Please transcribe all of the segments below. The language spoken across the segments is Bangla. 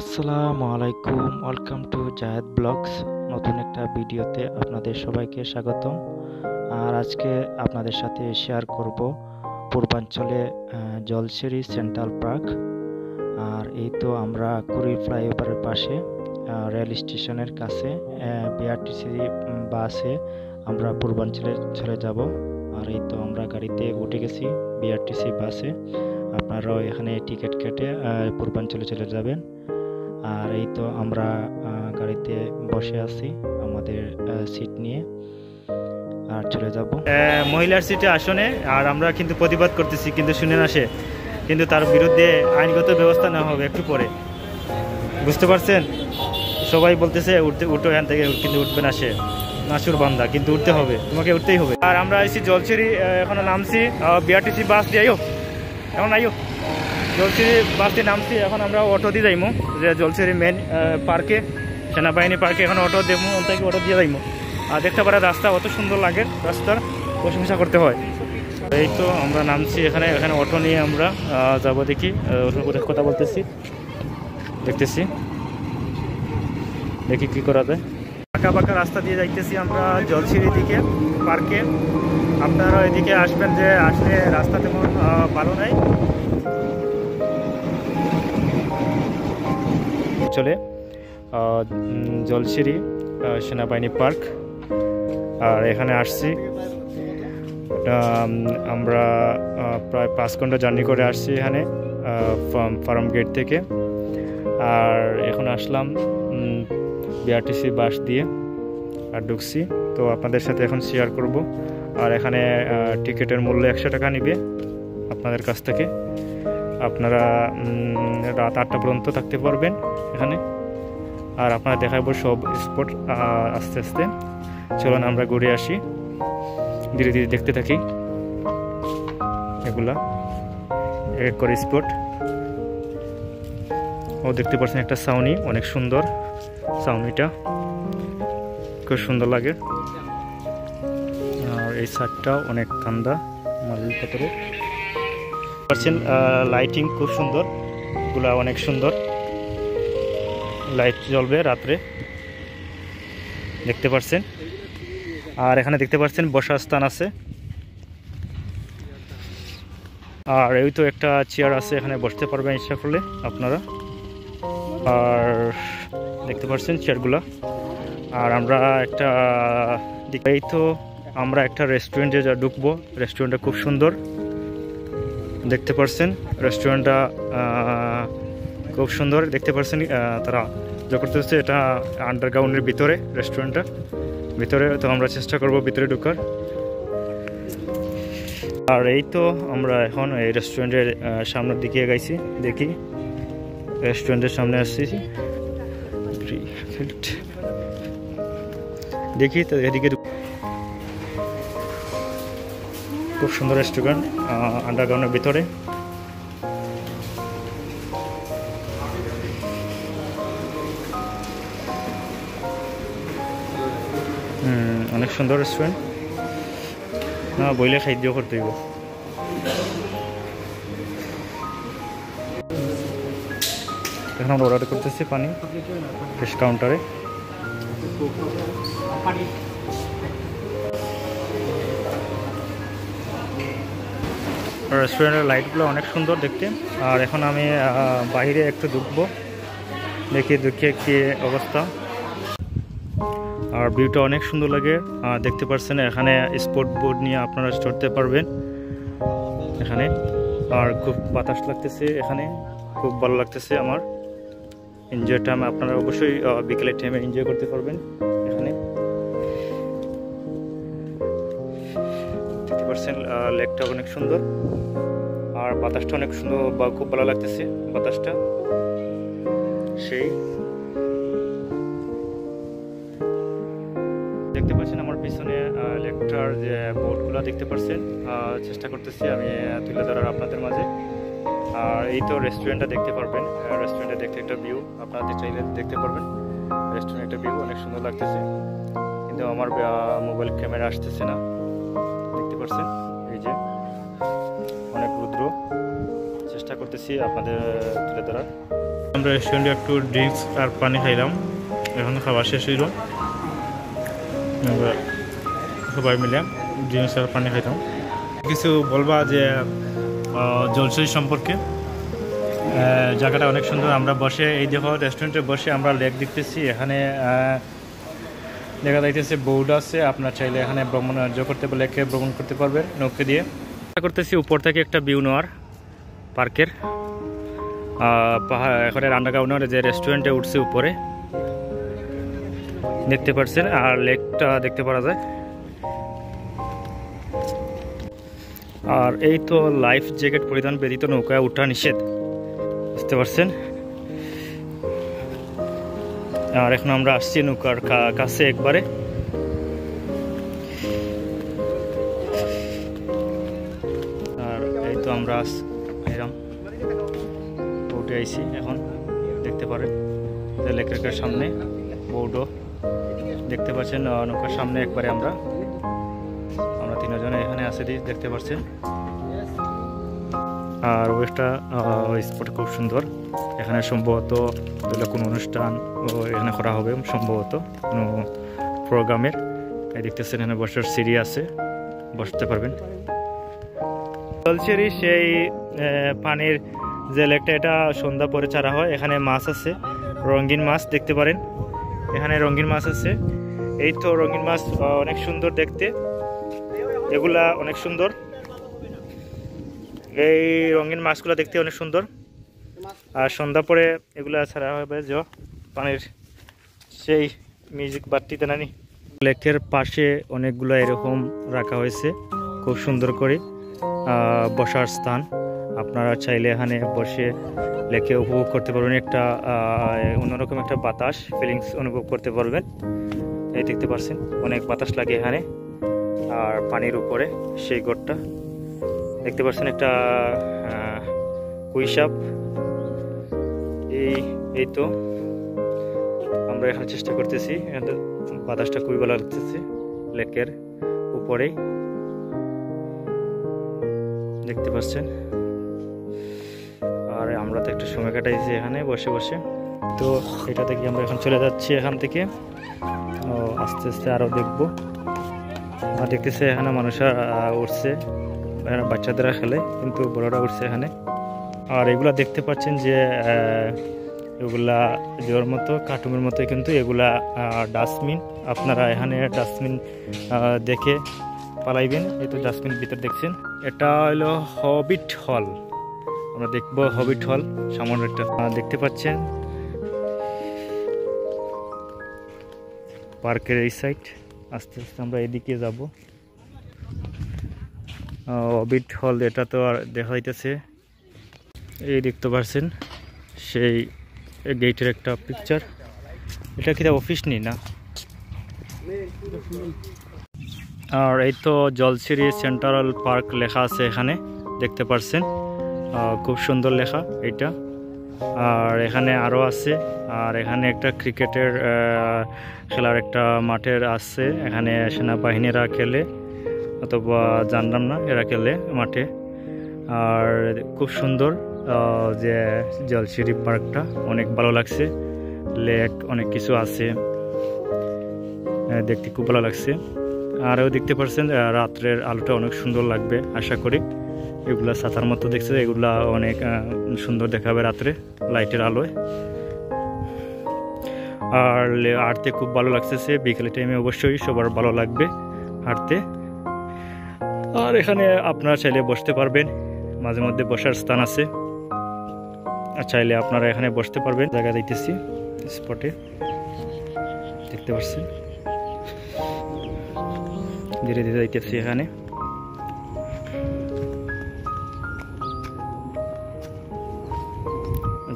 আসসালামু আলাইকুম, ওয়েলকাম টু জায়েদ ব্লগস। নতুন একটা ভিডিওতে আপনাদের সবাইকে স্বাগতম। আর আজকে আপনাদের সাথে শেয়ার করব পূর্বাঞ্চলে জলসেরি সেন্ট্রাল পার্ক। আর এই তো আমরা কুড়ি ফ্লাইওভারের পাশে রেল স্টেশনের কাছে বিআরটিসি বাসে আমরা পূর্বাঞ্চলে চলে যাব। আর এই তো আমরা গাড়িতে উঠে গেছি বিআরটিসি বাসে। আপনারাও এখানে টিকিট কেটে পূর্বাঞ্চলে চলে যাবেন। আর এই তো আমরা গাড়িতে বসে আছি আমাদের সিট নিয়ে। আর চলে যাব। মহিলার সিটে আসনে, আর আমরা কিন্তু প্রতিবাদ করতেছি, কিন্তু শুনে না সে। কিন্তু তার বিরুদ্ধে আইনগত ব্যবস্থা নেওয়া হবে একটু পরে। বুঝতে পারছেন? সবাই বলতেছে, উঠতে, উঠো এখান থেকে। কিন্তু উঠবে না সে। নাচুর বান্দা, কিন্তু উঠতে হবে। তোমাকে উঠতেই হবে। আর আমরা এসেছি জলছিরি এখন নামছি। বিআরটিসি বাস দিয়ে, আইও। এখন আইও। জলছিরি বাস দিয়ে নামছি, এখন আমরা অটো দিয়ে যাইমু। যে জলছিরি মেন পার্কে সেনাবাহিনী পার্কে এখন অটো দেবো থেকে অটো দিয়ে যাইমু। আর দেখতে পারে রাস্তা অত সুন্দর লাগে, রাস্তার প্রশংসা করতে হয়। এই তো আমরা নামছি এখানে এখানে অটো নিয়ে আমরা যাব দেখি কথা বলতেছি। দেখতেছি। দেখি কি করা যায়। পাকা পাকা রাস্তা দিয়ে যাইতেছি আমরা জলছিরি দিকে পার্কে আপনারা এদিকে আসবেন যে আসলে রাস্তা তেমন ভালো নাই। চলে আহ, উম, জলছিরি আহ, সেনাবাহিনী পার্ক। আর এখানে আসছি। আমরা প্রায় পাঁচ ঘণ্টা জার্নি করে আসছি এখানে ফার্ম গেট থেকে। আর এখন আসলাম বিআরটিসি বাস দিয়ে আর ঢুকছি। তো আপনাদের সাথে এখন শেয়ার করব। আর এখানে টিকিটের মূল্য একশো টাকা নিবে আপনাদের কাছ থেকে। আপনারা রাত আটটা পর্যন্ত থাকতে পারবেন এখানে। আর আপনারা দেখাবো সব স্পট আস্তে আস্তে। চলুন আমরা ঘুরে আসি। ধীরে ধীরে দেখতে থাকি এগুলা এক এক করে স্পট। ও, দেখতে পাচ্ছেন একটা সাউনি অনেক সুন্দর সাউনিটা খুব সুন্দর লাগে। আর এই সাইডটা অনেক ঠান্ডা মার্বেল পাথরে পাচ্ছেন লাইটিং খুব সুন্দর। এগুলা অনেক সুন্দর। লাইট জ্বলবে রাত্রে। দেখতে পাচ্ছেন আর এখানে দেখতে পাচ্ছেন বসার স্থান আছে। আর এই তো একটা চেয়ার আছে, এখানে বসতে পারবেন ইচ্ছা করলে আপনারা। আর দেখতে পাচ্ছেন চেয়ারগুলো আর আমরা একটা, এই তো আমরা একটা রেস্টুরেন্টে যা ঢুকবো। রেস্টুরেন্টটা খুব সুন্দর। দেখতে পাচ্ছেন রেস্টুরেন্টটা খুব সুন্দর। দেখতে পারছেন তারা যা করতে এটা আন্ডারগ্রাউন্ডের ভিতরে রেস্টুরেন্টটা ভিতরে তো আমরা চেষ্টা করব ভিতরে ঢোকার। আর এই তো আমরা এখন এই রেস্টুরেন্টের সামনের দিকে গাইছি দেখি। রেস্টুরেন্টের সামনে আসছি। দেখি তো এদিকে খুব সুন্দর রেস্টুরেন্ট আন্ডারগ্রাউন্ডের ভিতরে। অনেক সুন্দর রেস্টুরেন্ট না, বইলে খাদ্য করতে হইব। এখন আমরা অর্ডার করতেছি পানি ফিশ কাউন্টারে রেস্টুরেন্টের লাইটগুলো অনেক সুন্দর দেখতে। আর এখন আমি বাইরে একটু ঢুকবো। দেখি দেখে কি অবস্থা। আর ভিউটা অনেক সুন্দর লাগে। আহ, দেখতে পাচ্ছেন এখানে স্পোর্ট বোর্ড নিয়ে আপনারা চড়তে পারবেন। এখানে। আর খুব বাতাস লাগতেছে এখানে। খুব ভালো লাগতেছে আমার। এনজয় টাইম আপনারা অবশ্যই বিকেলের টাইমে এনজয় করতে পারবেন। দেখতে লেকটা অনেক সুন্দর। আর বাতাসটা অনেক সুন্দর বা খুব ভালো লাগতেছে বাতাসটা। সেই। দেখতে পাচ্ছেন আমার পিছনে লেকটার যে বোর্ডগুলো দেখতে পাচ্ছেন। চেষ্টা করতেছি আমি তুলে ধরার আপনাদের মাঝে। আর এই তো রেস্টুরেন্টটা দেখতে পারবেন। রেস্টুরেন্টে দেখতে একটা ভিউ আপনাদের চাইলে দেখতে পারবেন। রেস্টুরেন্টের ভিউ অনেক সুন্দর লাগতেছে। কিন্তু আমার মোবাইল ক্যামেরা আসতেছে না। পাচ্ছেন এই যে, অনেক রুদ্র। চেষ্টা করতেছি আপনাদের তুলে ধরার। আমরা রেস্টুরেন্টে একটু ড্রিঙ্কস আর পানি খাইলাম। এখন খাবার শেষ হইল। সবাই মিলে ড্রিঙ্কস আর পানি খাইতাম। কিছু বলবা যে জলসই সম্পর্কে? জায়গাটা অনেক সুন্দর। আমরা বসে, এই দেখো রেস্টুরেন্টে বসে আমরা লেক দেখতেছি। এখানে দেখা যাইতেছে বোর্ড আছে, আপনার চাইলে এখানে ভ্রমণ আয়োজন করতে লেকে ভ্রমণ করতে পারবেন, নৌকে দিয়ে। করতেছি উপর থেকে একটা ভিউ নেওয়ার পার্কের পাহাড়, এখানে আন্ডারগ্রাউন্ডের যে রেস্টুরেন্টে উঠছে উপরে। দেখতে পাচ্ছেন আর লেকটা দেখতে পারা যায়। আর এই তো লাইফ জ্যাকেট পরিধান ব্যতীত নৌকায় উঠা নিষেধ, বুঝতে পারছেন? আর এখন আমরা আসছি নৌকার কাছে একবারে। আর এই তো আমরা এরম বোটে আইছি এখন, দেখতে পারেন। যে লেকের সামনে, বোটও। দেখতে পাচ্ছেন নৌকার সামনে একবারে আমরা। আমরা তিনজনে এখানে আসে দেখতে পাচ্ছেন। আর ওয়েস্টটা স্পট খুব সুন্দর। এখানে সম্ভবত তাহলে কোনো অনুষ্ঠান এখানে করা হবে সম্ভবত কোনো প্রোগ্রামের এই দেখতেছেন এখানে বসার সিঁড়ি আছে, বসতে পারবেন। জলছেরি সেই পানির যে লেকটা এটা সন্ধ্যা পরে ছাড়া হয়। এখানে মাছ আছে, রঙিন মাছ দেখতে পারেন। এখানে রঙিন মাছ আছে। এই তো রঙিন মাছ অনেক সুন্দর দেখতে। এগুলা অনেক সুন্দর। এই রঙিন মাছগুলো দেখতে অনেক সুন্দর। আর সন্ধ্যা পরে এগুলা ছাড়া হবে যে পানির সেই মিউজিক বাট্টিতে নানি। লেকের পাশে অনেকগুলো এরকম রাখা হয়েছে, খুব সুন্দর করে বসার স্থান। আপনারা চাইলে এখানে বসে লেকে উপভোগ করতে পারবেন। একটা অন্যরকম একটা বাতাস ফিলিংস অনুভব করতে পারবেন। এই দেখতে পাচ্ছেন, অনেক বাতাস লাগে এখানে। আর পানির উপরে সেই গড়টা। দেখতে পাচ্ছেন একটা কুইসাপ এই এই তো আমরা এখানে চেষ্টা করতেছি। বাতাসটা খুবই ভালো লাগতেছে লেকের উপরেই দেখতে পাচ্ছেন। আর আমরা তো একটা সময় কাটাইছি এখানে বসে বসে। তো এটা থেকে আমরা এখন চলে যাচ্ছি এখান থেকে। ও, আস্তে আস্তে আরও দেখব। আর দেখতেছে এখানে মানুষরা উঠছে এখানে বাচ্চাদেরা খেলে, কিন্তু বড়রা উঠছে এখানে। আর এগুলা দেখতে পাচ্ছেন যে এগুলা জোর মতো, কার্টুনের মতো কিন্তু এগুলা ডাস্টবিন। আপনারা এখানে ডাস্টবিন দেখে পালাইবেন। এই তো ডাস্টবিন ভিতর দেখছেন। এটা হলো হবিট হল। আমরা দেখব হবিট হল সামান্য একটা। দেখতে পাচ্ছেন? পার্কের এই সাইড। আস্তে আস্তে আমরা এদিকে যাব। হবিট হল, এটা তো আর দেখা যাইতেছে এই দেখতে পারছেন, সেই গেটের একটা পিকচার এটা কি অফিস নেই না? আর এই তো জলসিরি সেন্ট্রাল পার্ক লেখা আছে এখানে, দেখতে পারছেন। খুব সুন্দর লেখা এটা। আর এখানে আরও আছে, আর এখানে একটা ক্রিকেটের খেলার একটা মাঠের আছে। এখানে সেনাবাহিনীরা খেলে। অথবা জানলাম না এরা খেলে মাঠে। আর খুব সুন্দর যে জলসিরি পার্কটা অনেক ভালো লাগছে। লেক অনেক কিছু আছে। দেখতে খুব ভালো লাগছে। আরও দেখতে পাচ্ছেন আহ, রাত্রের আলোটা অনেক সুন্দর লাগবে আশা করি। এগুলা ছাতার মতো দেখছে এগুলা অনেক সুন্দর দেখাবে রাত্রে লাইটের আলোয়। আর হাঁটতে খুব ভালো লাগতেছে। বিকেলের টাইমে অবশ্যই সবার ভালো লাগবে হাঁটতে। আর এখানে আপনারা চাইলে বসতে পারবেন। মাঝে মধ্যে বসার স্থান আছে। আর চাইলে আপনারা এখানে বসতে পারবেন। জায়গা দিতেছি স্পটে দেখতে পাচ্ছেন ধীরে ধীরে যাইতেছি এখানে।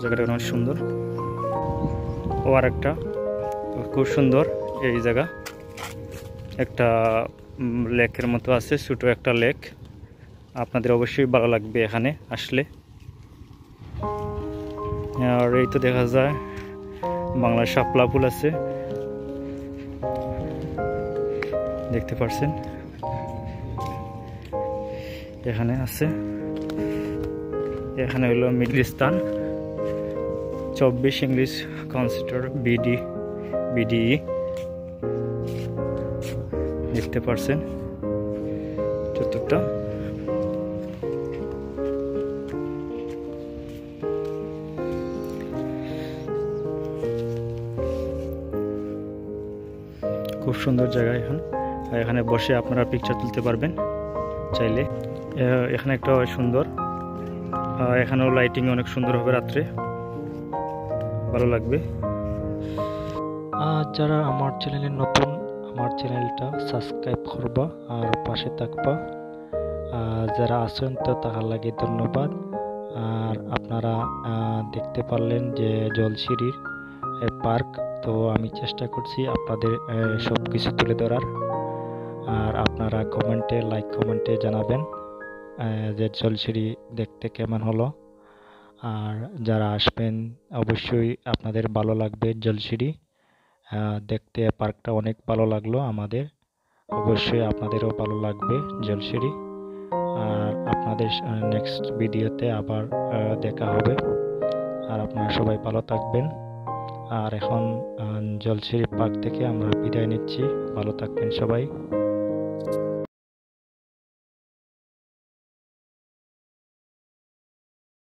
জায়গাটা অনেক সুন্দর। ও আর একটা খুব সুন্দর এই জায়গা। একটা লেকের মতো আছে, ছোটো একটা লেক। আপনাদের অবশ্যই ভালো লাগবে এখানে আসলে। আর এই তো দেখা যায়, বাংলার শাপলা ফুল আছে। দেখতে পারছেন? এখানে আছে। এখানে হলো মিডল স্থান চব্বিশ ইংলিশ কনসিডার বিডি, বিডিই। দেখতে পারছেন। চতুর্থটা খুব সুন্দর জায়গা এখন। এখানে বসে আপনারা পিকচার তুলতে পারবেন চাইলে। এখানে একটা সুন্দর। এখানেও লাইটিং অনেক সুন্দর হবে রাত্রে। ভালো লাগবে। আর যারা আমার চ্যানেলে নতুন আমার চ্যানেলটা সাবস্ক্রাইব করবা আর পাশে থাকবা। যারা আছেন তো তাহার লাগে ধন্যবাদ। আর আপনারা দেখতে পারলেন যে জলসিঁড়ির পার্ক তো আমি চেষ্টা করছি আপনাদের সব কিছু তুলে ধরার। আর আপনারা কমেন্টে লাইক কমেন্টে জানাবেন যে জলসিঁড়ি দেখতে কেমন হলো। আর যারা আসবেন অবশ্যই আপনাদের ভালো লাগবে জলসিঁড়ি। আহ, দেখতে পার্কটা অনেক ভালো লাগল আমাদের। অবশ্যই আপনাদেরও ভালো লাগবে জলসিঁড়ি। আর আপনাদের নেক্সট ভিডিওতে আবার দেখা হবে। আর আপনারা সবাই ভালো থাকবেন। আর এখন জলসিঁড়ি পার্ক থেকে আমরা বিদায় নিচ্ছি। ভালো থাকবেন সবাই।